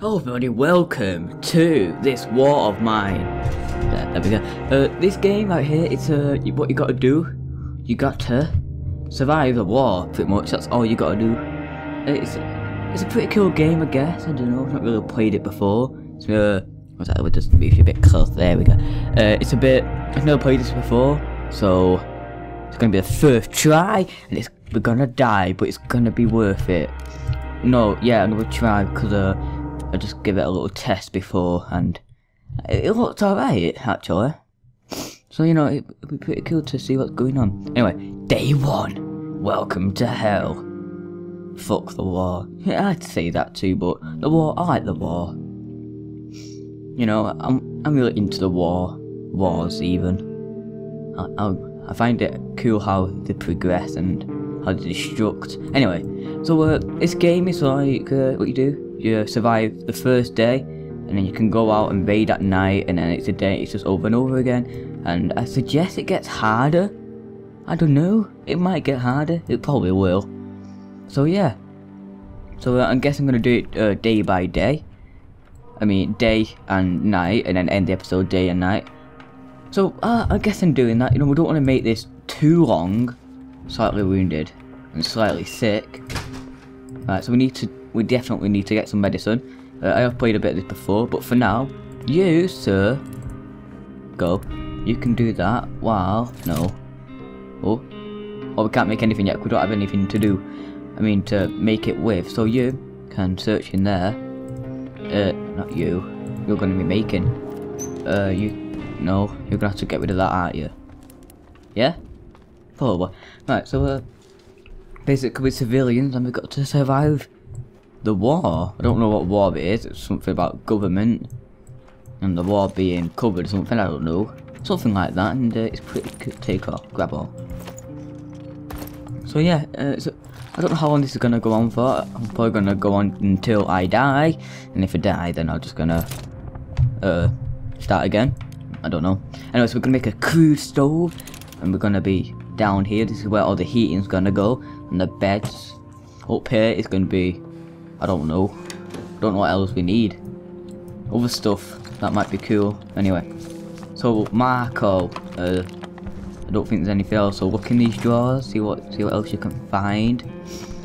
Hello everybody, welcome to this war of mine. There, there we go. Uh, this game right here, it's uh, what you gotta do. You got to survive the war, pretty much. That's all you gotta do. It's it's a pretty cool game, I guess. I don't know. I've not really played it before. So, uh, what's that? We'll just move you a bit close. There we go. Uh, it's a bit. I've never played this before, so it's gonna be the first try, and it's we're gonna die, but it's gonna be worth it. No, yeah, another try because uh. I just give it a little test before, and it, it looked alright actually. So you know, it, it'd be pretty cool to see what's going on. Anyway, day one. Welcome to hell. Fuck the war. Yeah, I'd say that too, but the war. I like the war. You know, I'm I'm really into the war, wars even. I I, I find it cool how they progress and how they destruct. Anyway, so uh, this game is like uh, what you do you survive the first day and then you can go out and raid at night and then it's a day it's just over and over again. And I suggest it gets harder. I don't know. It might get harder. It probably will. So yeah. So uh, I guess I'm gonna do it uh, day by day. I mean day and night and then end the episode day and night. So uh, I guess I'm doing that you know we don't want to make this too long. Slightly wounded and slightly sick Right, so we need to we definitely need to get some medicine. Uh, I have played a bit of this before, but for now, you, sir, go. You can do that while, no. Oh, oh, we can't make anything yet, we don't have anything to do. I mean, to make it with, so you can search in there. Uh, not you. You're going to be making. Uh, you, no, you're going to have to get rid of that, aren't you? Yeah? Probably. Right, so, uh, basically with civilians and we've got to survive the war. I don't know what war it is. It's something about government and the war being covered. or Something I don't know. Something like that, and uh, it's pretty. Take off, grab all. So yeah, uh, so I don't know how long this is gonna go on for. I'm probably gonna go on until I die, and if I die, then I'm just gonna uh start again. I don't know. Anyway, so we're gonna make a crude stove, and we're gonna be down here. This is where all the heating's gonna go, and the beds up here is gonna be I don't know. I Don't know what else we need. Other stuff that might be cool. Anyway. So Marko, uh, I don't think there's anything else. So look in these drawers, see what see what else you can find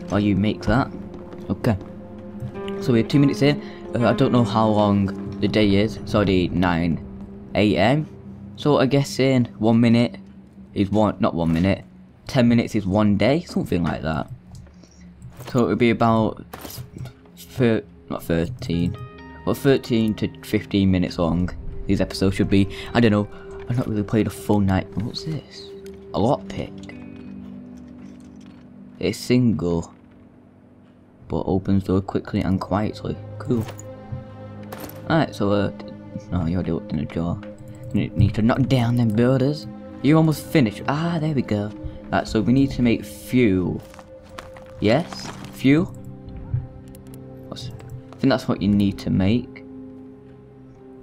while you make that. Okay. So we're two minutes in. Uh, I don't know how long the day is. Already 9 a.m. So I guess in one minute is one, not one minute. 10 minutes is one day, something like that. So it would be about for not 13, but 13 to 15 minutes long. These episodes should be. I don't know. I've not really played a full night. What's this? A lockpick. It's single, but opens door quickly and quietly. Cool. Alright, so uh, no, you already looked in the need to knock down them builders. You almost finished. Ah, there we go. Right, so we need to make fuel. Yes, fuel I think that's what you need to make.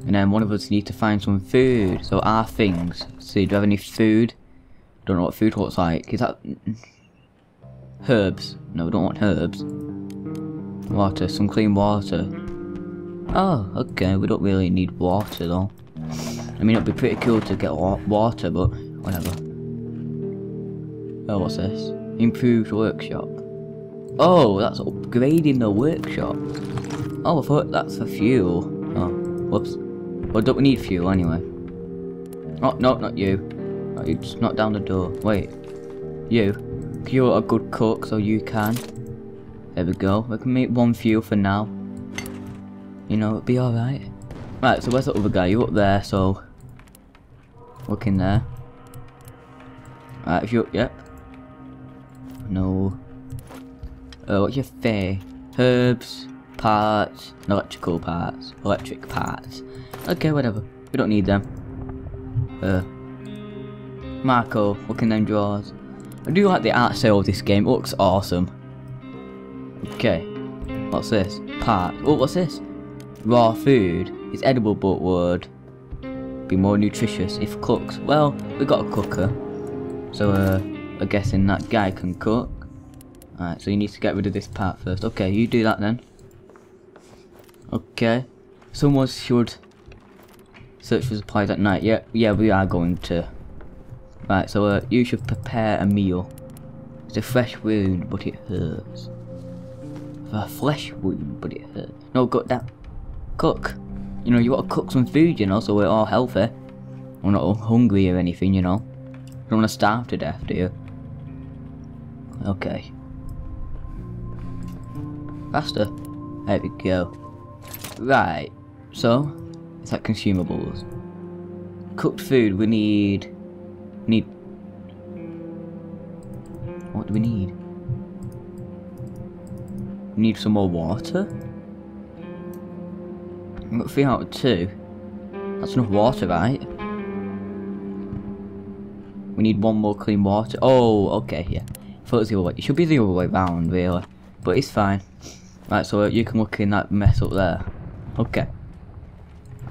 And then one of us need to find some food. So our things. See, do you have any food? Don't know what food looks like. Is that herbs? No, we don't want herbs. Water, some clean water. Oh, okay. We don't really need water though. I mean, it'd be pretty cool to get water, but whatever. Oh, what's this? Improved workshop. Oh, that's upgrading the workshop. Oh, I thought that's for fuel. Oh, whoops. Well, don't we need fuel anyway? Oh, no, not you. Oh, you just knocked down the door. Wait. You. You're a good cook, so you can. There we go. We can make one fuel for now. You know, it'll be alright. Right, so where's the other guy? You're up there, so... Look in there. Right, if you're... Yep. No. Uh, what's your fare? Herbs parts, electrical parts, electric parts. Okay, whatever. We don't need them. Uh, Marko, look in them drawers. I do like the art style of this game. It looks awesome. Okay. What's this? Part. Oh, what's this? Raw food. It's edible but would be more nutritious if cooked. Well, we got a cooker. So, uh, I'm guessing that guy can cook. Alright, so you need to get rid of this part first. Okay, you do that then. Okay. Someone should search for supplies at night. Yeah, yeah, we are going to. Right, so uh, you should prepare a meal. It's a fresh wound, but it hurts. A flesh wound, but it hurts. No, got that. Cook. You know, you gotta cook some food, you know, so we're all healthy. We're not all hungry or anything, you know. Don't wanna starve to death, do you? Okay. Faster. There we go. Right. So, it's like consumables. Cooked food, we need... Need... What do we need? We need some more water? I've got three out of two. That's enough water, right? We need one more clean water. Oh, okay, yeah. Thought it the other way. It should be the other way round, really. But it's fine. Right, so you can look in that mess up there. Okay.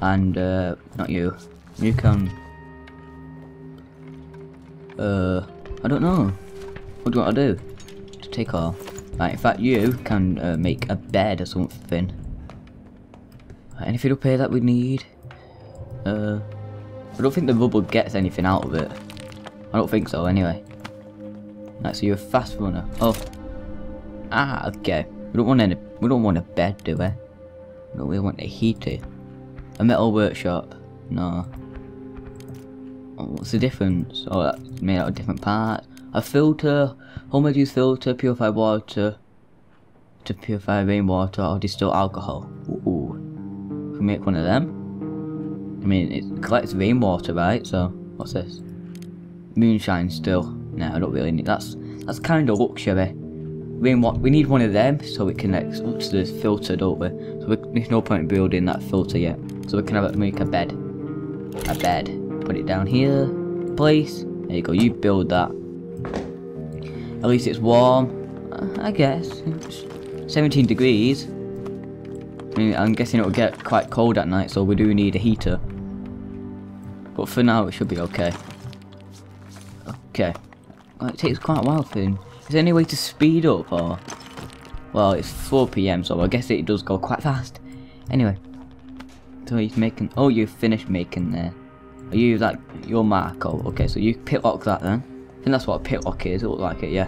And, uh, not you. You can... Uh, I don't know. What do you want to do? To take off. Right, in fact, you can uh, make a bed or something. Anything up here that we need? Uh, I don't think the rubble gets anything out of it. I don't think so, anyway. Right, so you're a fast runner. Oh. Ah, okay. We don't want any. We don't want a bed, do we? No, we want a heater. A metal workshop. No. Oh, what's the difference? Oh, that's made out of different parts. A filter. Homemade use filter. Purify water. To purify rainwater or distill alcohol. Ooh. Can make one of them. I mean, it collects rainwater, right? So, what's this? Moonshine still. No, I don't really need that's that's kind of luxury. Rainwater. We need one of them so we can up to this filter, don't we? So we, there's no point in building that filter yet. So we can have it make a bed. A bed. Put it down here. Place. There you go. You build that. At least it's warm. Uh, I guess. It's 17 degrees. I mean, I'm guessing it'll get quite cold at night, so we do need a heater. But for now, it should be okay. Okay. Well, it takes quite a while for him. Is there any way to speed up, or... Well, it's 4pm, so I guess it does go quite fast. Anyway. So he's making... Oh, you finished making there. Are you, like, your mark? Oh, okay, so you pitlock that then. I think that's what a pitlock is, it looks like it, yeah.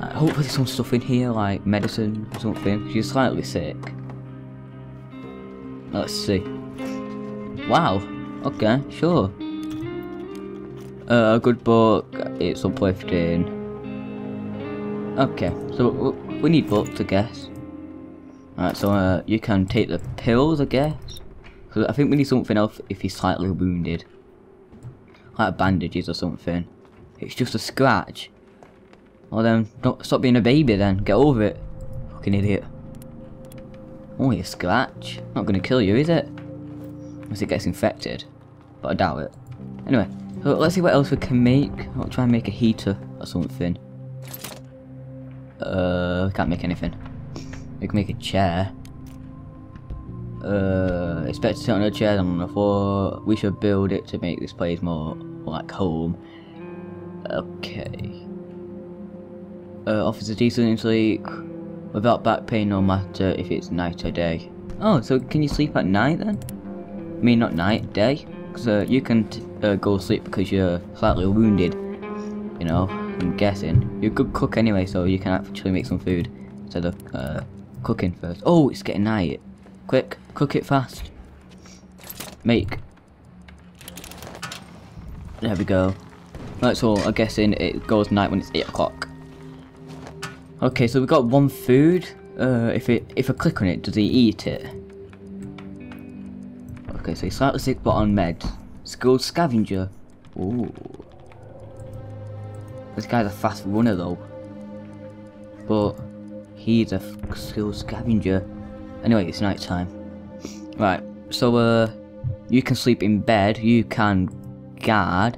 Uh, hopefully there's some stuff in here, like medicine or something. She's slightly sick. Let's see. Wow. Okay, sure. Uh, a good book. It's uplifting. Okay, so we need books, I guess. Alright, so uh, you can take the pills, I guess. So I think we need something else if he's slightly wounded. Like bandages or something. It's just a scratch. Well then, don't stop being a baby then. Get over it. Fucking idiot. Only a scratch. Not gonna kill you, is it? Unless it gets infected. But I doubt it. Anyway, so let's see what else we can make. I'll try and make a heater or something. Uh, can't make anything. We can make a chair. Uh, expect to sit on a chair on the floor. We should build it to make this place more like home. Okay. Uh, offers a decent sleep without back pain no matter if it's night or day. Oh, so can you sleep at night then? I mean, not night, day? Because uh, you can uh, go sleep because you're slightly wounded. You know, I'm guessing. You're a good cook anyway, so you can actually make some food instead of uh, cooking first. Oh, it's getting night. Quick, cook it fast. Make. There we go. That's all. I'm guessing it goes night when it's 8 o'clock. Okay, so we've got one food. Uh, if it if I click on it, does he eat it? Okay, so slightly sick but on med. Skilled scavenger. Ooh. This guy's a fast runner though. But he's a skilled scavenger. Anyway, it's night time. Right, so uh you can sleep in bed, you can guard.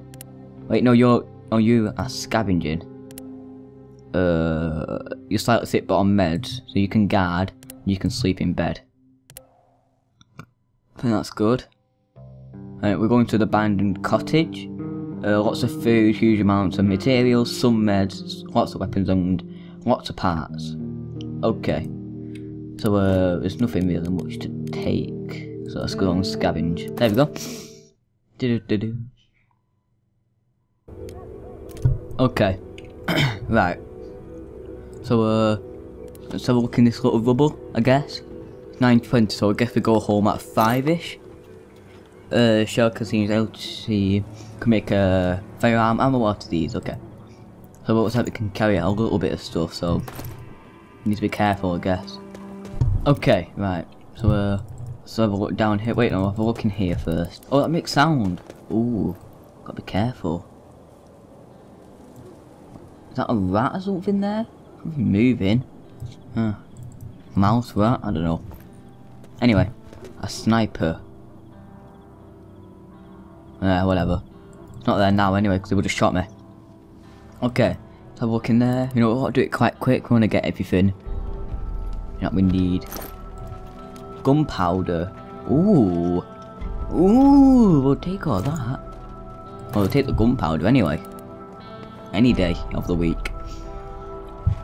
Wait, no, you're oh you are scavenging uh, you're slightly sick but on meds, so you can guard, you can sleep in bed. Think that's good. We're going to the abandoned cottage. Uh, lots of food, huge amounts of materials, some meds, lots of weapons and lots of parts. Okay. So uh, there's nothing really much to take. So let's go and scavenge. There we go. Do do do. Okay. right. So uh, let's have a look in this little rubble. I guess. 9.20, so I guess we go home at 5ish. Uh, Shulker seems able to can make a firearm ammo out of these, okay. So it looks like we can carry out a little bit of stuff, so need to be careful, I guess. Okay, right. So uh, let's have a look down here. Wait, no, I'll have a look in here first. Oh, that makes sound. Ooh, gotta be careful. Is that a rat or something there? Moving. Huh. Mouse rat? I don't know. Anyway, a sniper. Yeah, whatever. It's not there now anyway, because they would have shot me. Okay, let's have a look in there. You know what, I'll do it quite quick. We want to get everything. You know we need? Gunpowder. Ooh. Ooh, we'll take all that. Well, we'll take the gunpowder anyway. Any day of the week.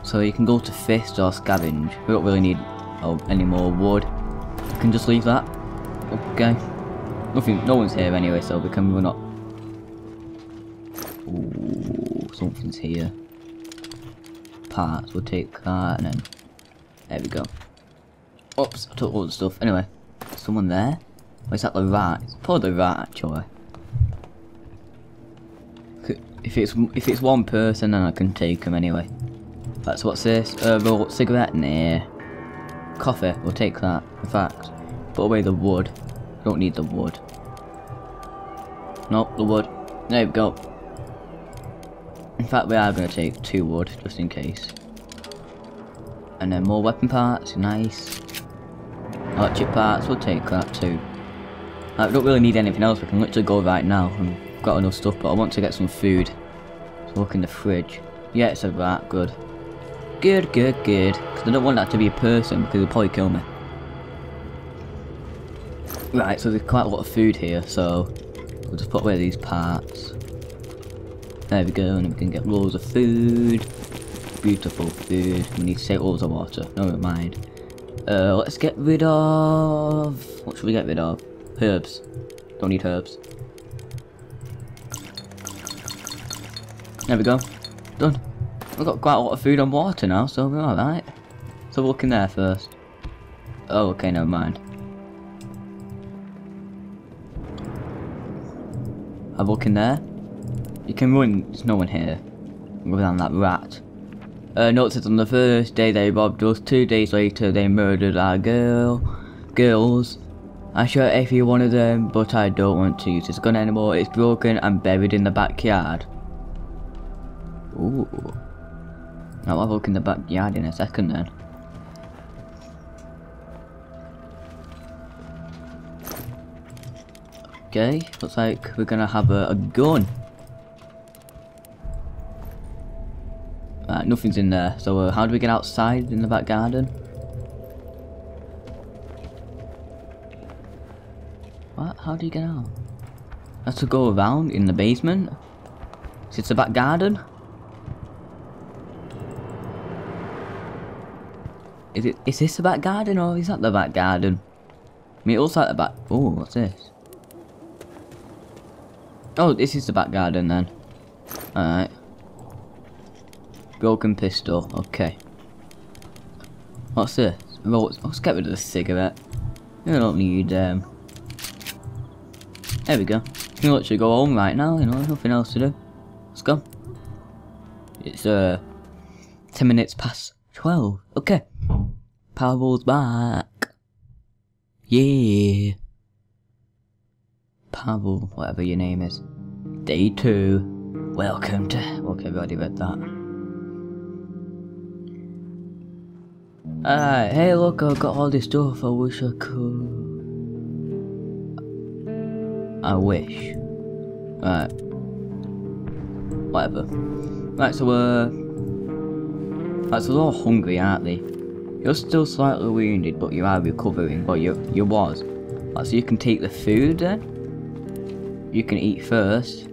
So you can go to fist or scavenge. We don't really need oh, any more wood. Can just leave that. Okay. Nothing, no one's here anyway, so we can run up. Ooh, something's here. Parts, we'll take that and then, there we go. Oops, I took all the stuff. Anyway, someone there? Or is that the rat? It's probably the rat actually. If it's if it's one person, then I can take them anyway. That's what's this? Uh, roll cigarette? Nah. Coffee, we'll take that. In fact, put away the wood. Don't need the wood. Nope, the wood. There we go. In fact, we are going to take two wood, just in case. And then more weapon parts, nice. Electric parts, we'll take that too. I don't really need anything else, we can literally go right now. I've got enough stuff, but I want to get some food. So look in the fridge. Yeah, it's a rat, good. Good, good, good. Because I don't want that to be a person, because it'll probably kill me. Right, so there's quite a lot of food here, so we'll just put away these parts. There we go, and we can get loads of food. Beautiful food. We need to take loads of water. No, never mind. Uh, let's get rid of... What should we get rid of? Herbs. Don't need herbs. There we go. Done. We've got quite a lot of food and water now, so we're alright. So look in there first. Oh, okay, never mind. Have a look in there. You can run, there's no one here. Other than that rat. Uh, notes on the first day they robbed us, two days later they murdered our girl, girls. I shot every one of them, but I don't want to use this gun anymore. It's broken and buried in the backyard. Ooh. I'll have a look in the backyard in a second then. Okay, looks like we're gonna have a, a gun. Right, nothing's in there. So uh, how do we get outside in the back garden? What? How do you get out? Have to go around in the basement? Is it the back garden? Is it? Is this the back garden or is that the back garden? I mean, it looks like the back. Oh, what's this? Oh, this is the back garden then. Alright. Broken pistol, okay. What's this? let's get rid of the cigarette. I don't need, um... There we go. You can literally go home right now, you know, nothing else to do. Let's go. It's, uh... 10 minutes past 12. Okay. Powerball's back. Yeah. Pavel, whatever your name is. Day two. Welcome to. Okay, we already read that. Alright, hey look, I've got all this stuff. I wish I could. I wish. Right. Whatever. Right, so, uh. Right, so they're all hungry, aren't they? You're still slightly wounded, but you are recovering. But you, you was. Right, so you can take the food then? you can eat first.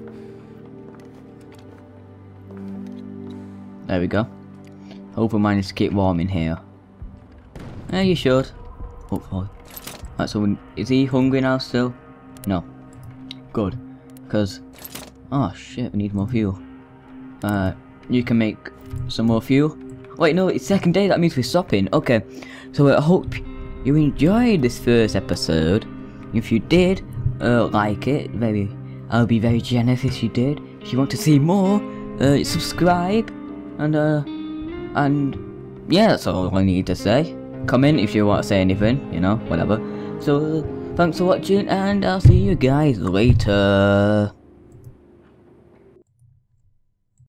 There we go. Hope I managed to keep warm in here. Yeah, you should. Hopefully. Right, so is he hungry now still? No. Good. Because, oh shit, we need more fuel. Uh, you can make some more fuel. Wait, no, it's second day, that means we're stopping. Okay, so I hope you enjoyed this first episode. If you did, uh, like it, very, I'll be very generous if you did. If you want to see more, uh, subscribe, and, uh, and, yeah, that's all I need to say. Comment if you want to say anything, you know, whatever. So, thanks for watching, and I'll see you guys later.